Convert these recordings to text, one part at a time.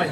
はい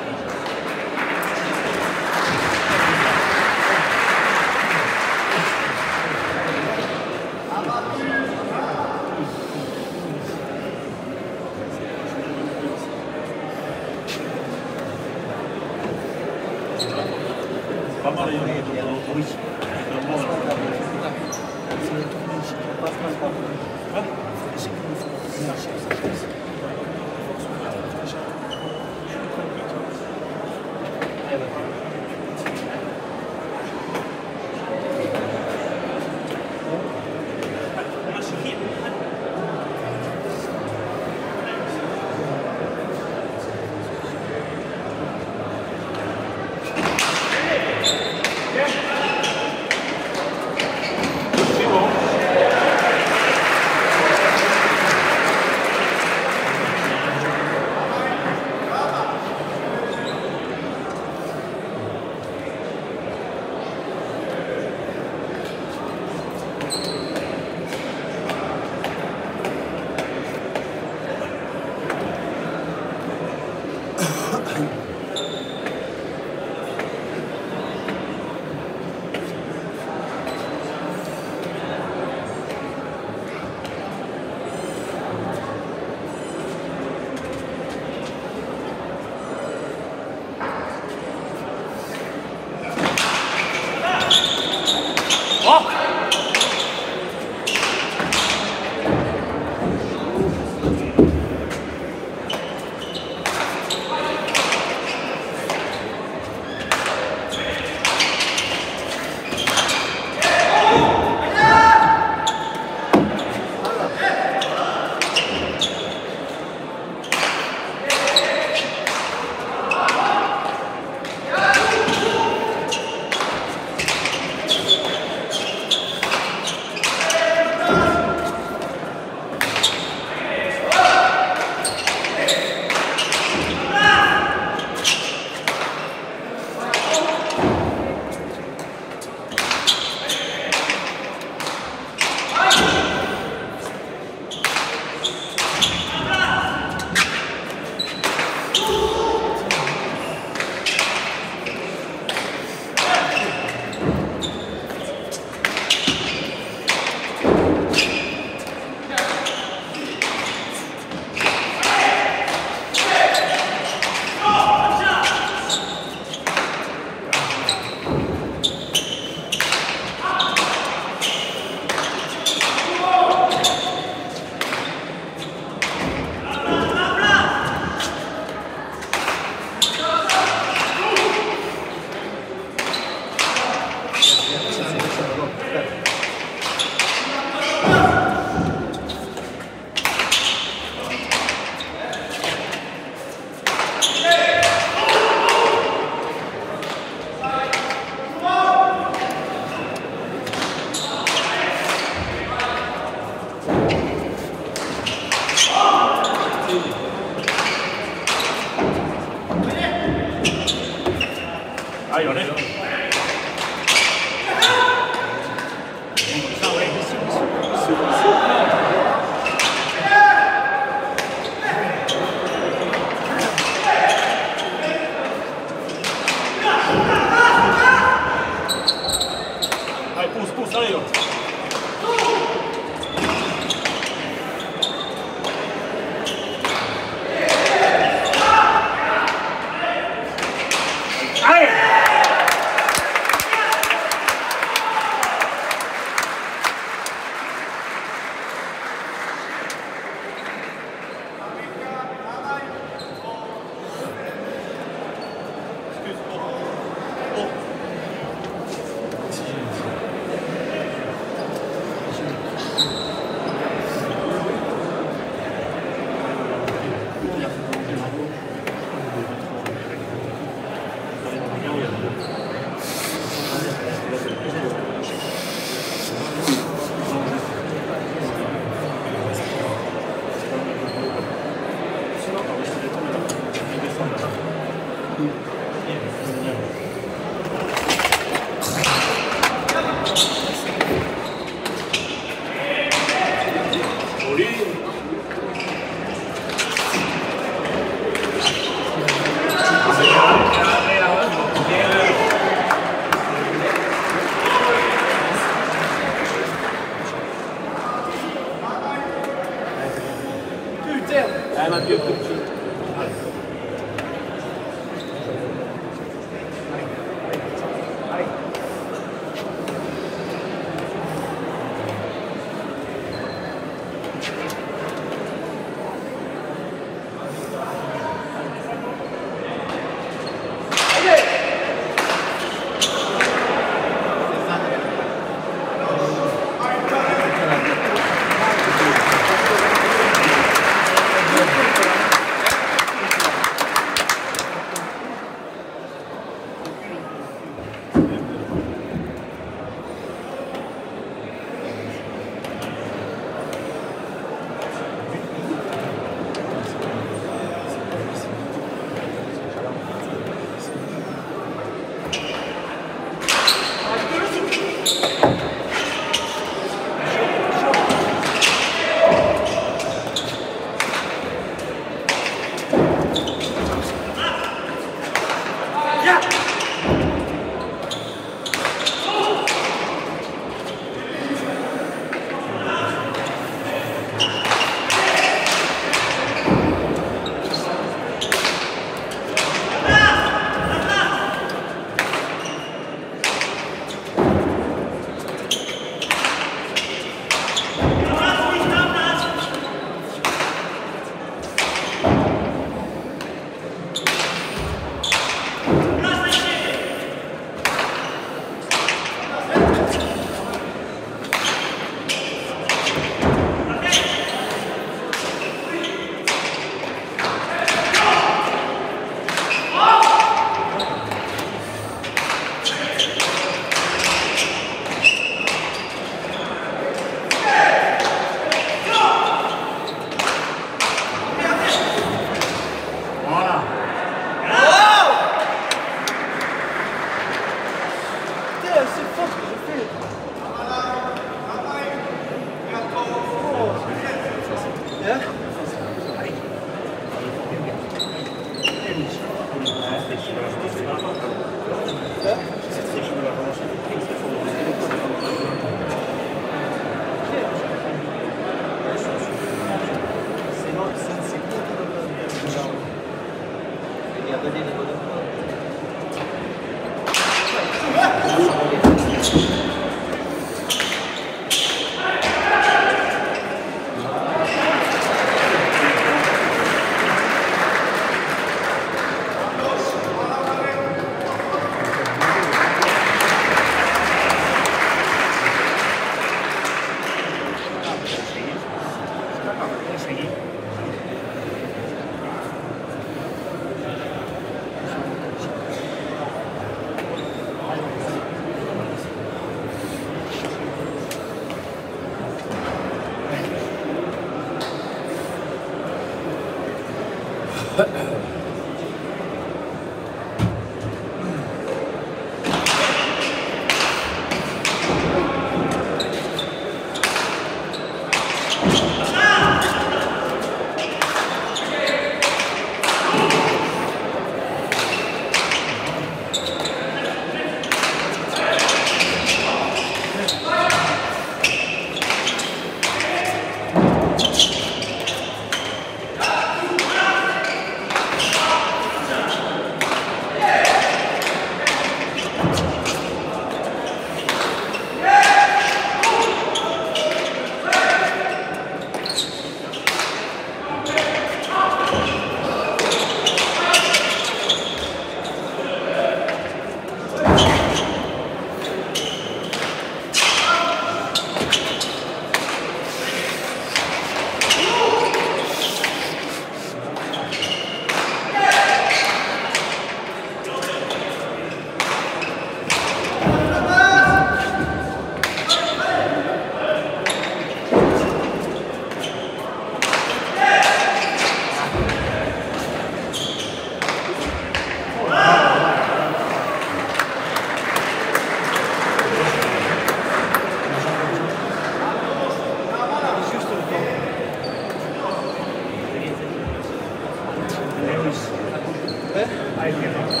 I give up.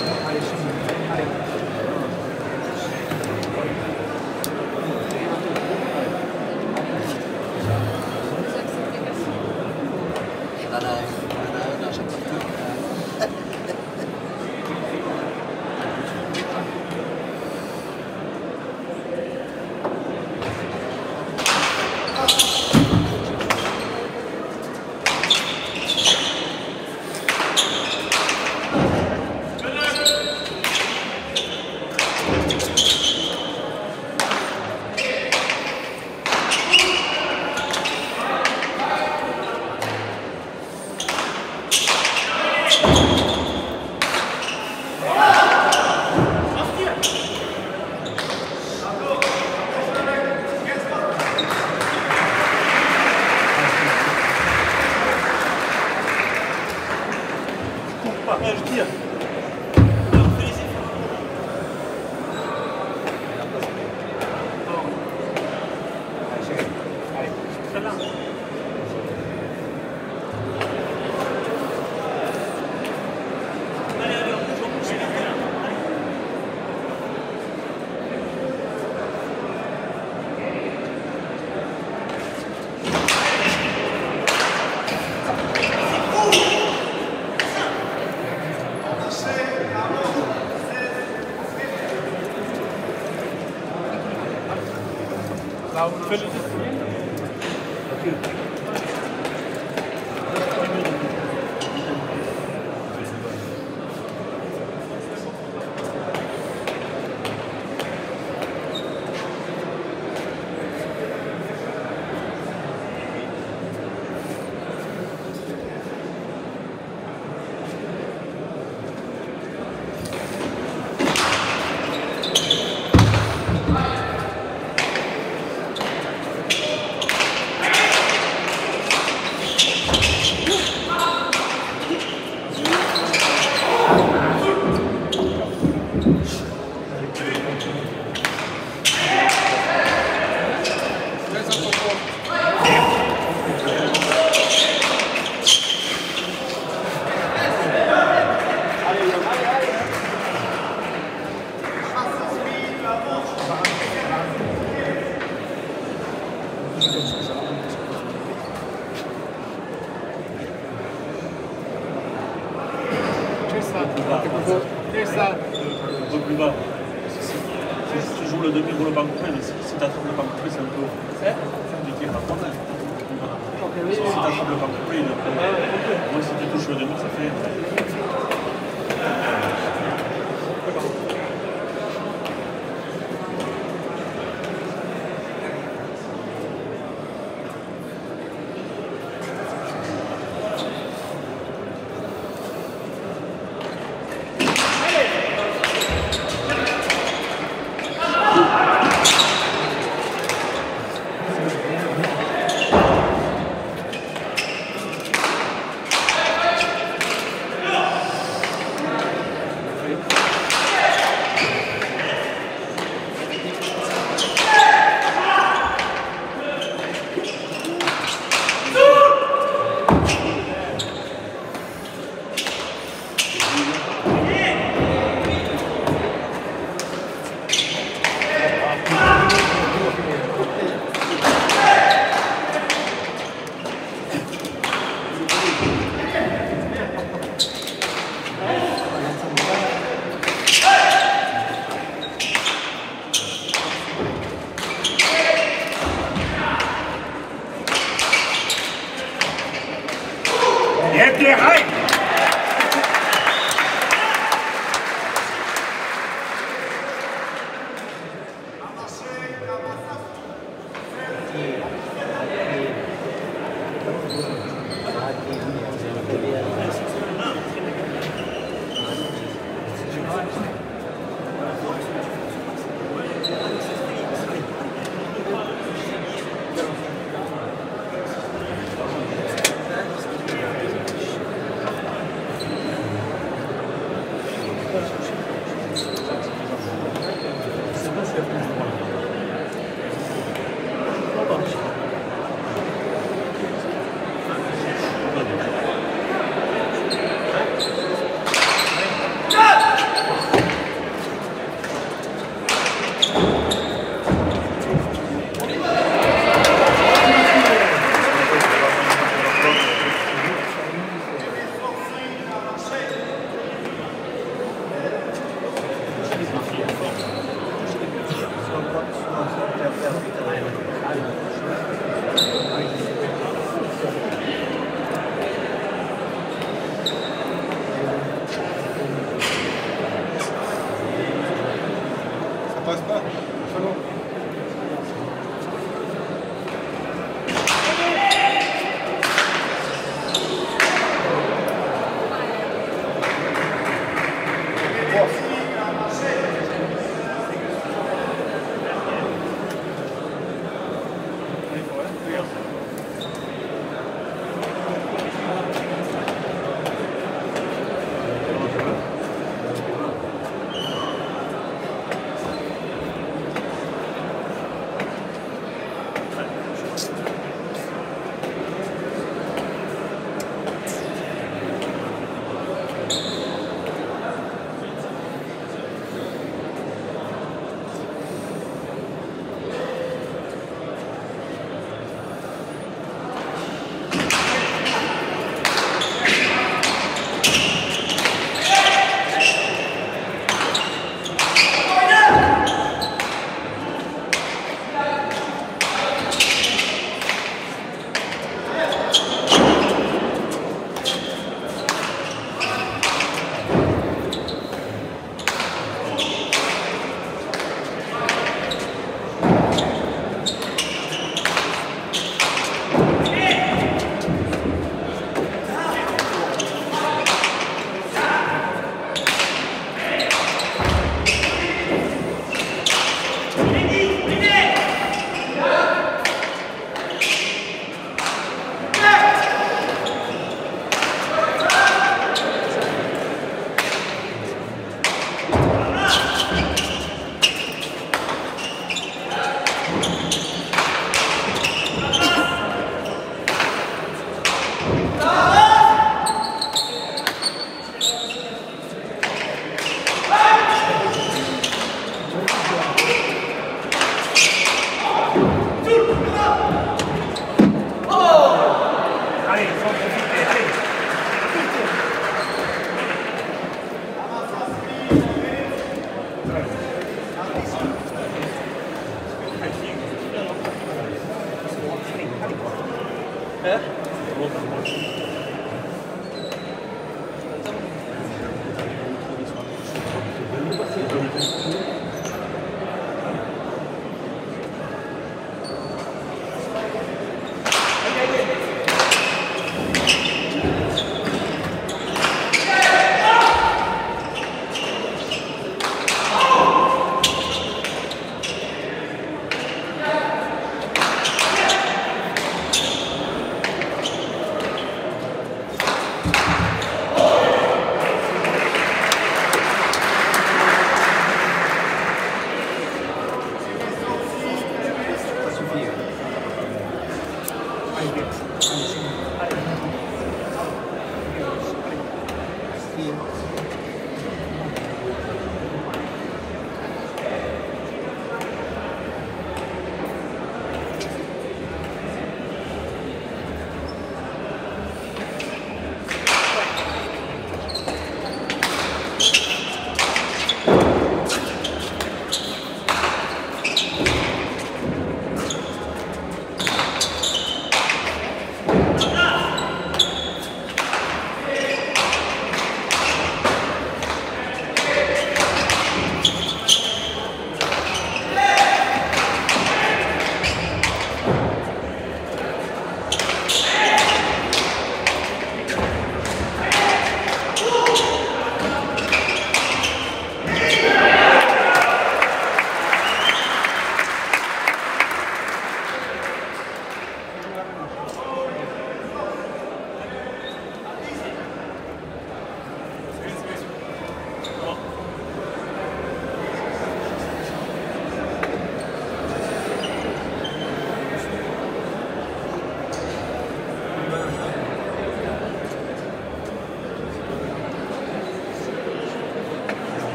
joue le demi-rouleau coupé, mais si, le c'est un peu compliqué à prendre. Si le coupé il si tu touches le demi, ça fait.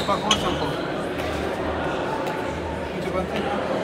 Спокойно, Антон. Будьте в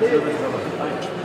Hayır.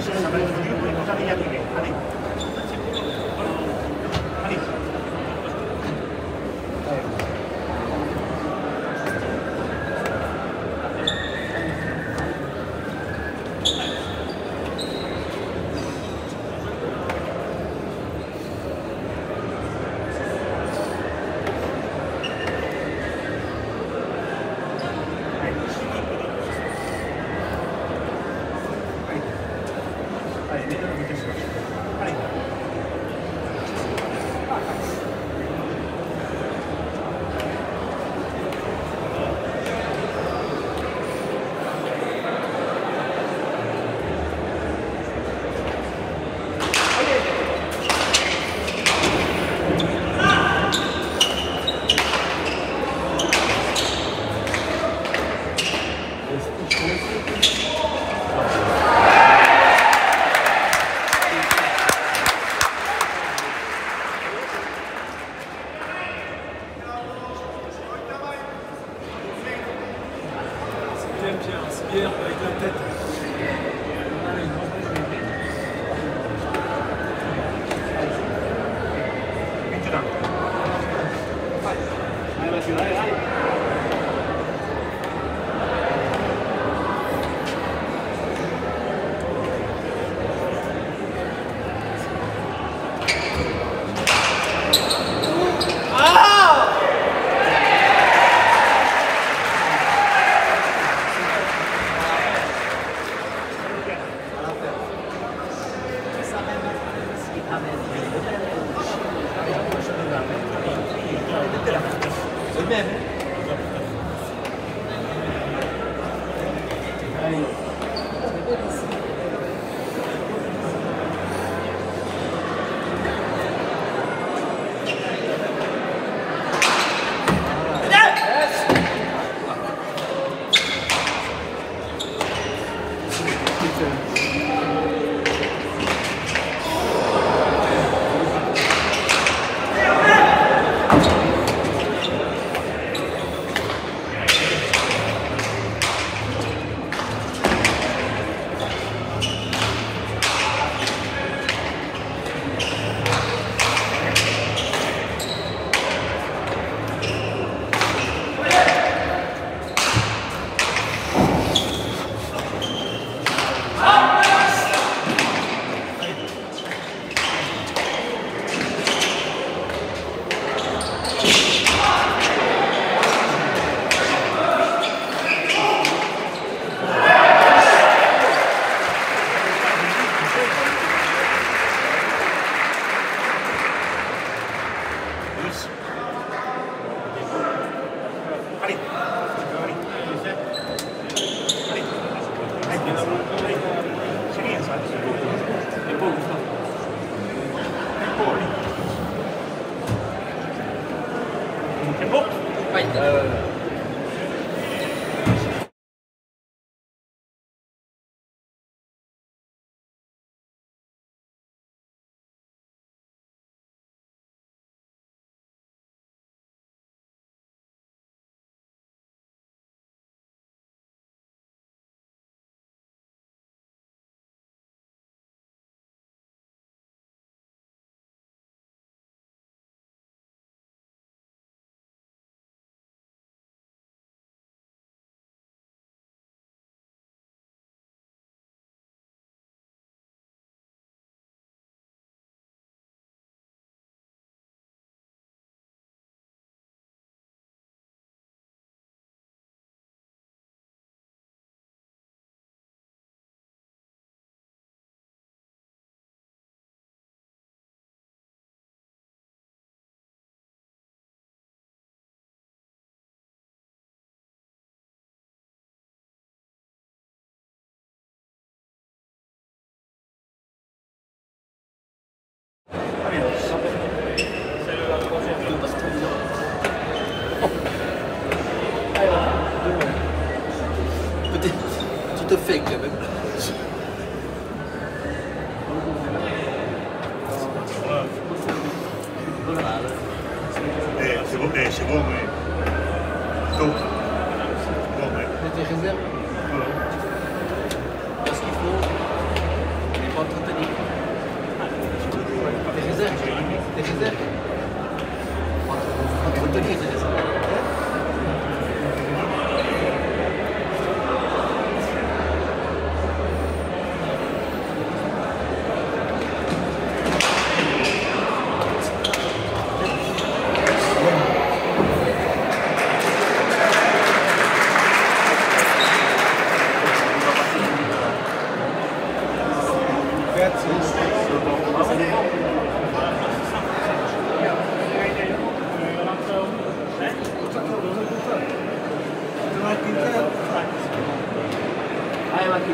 はい。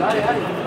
Vale, vale.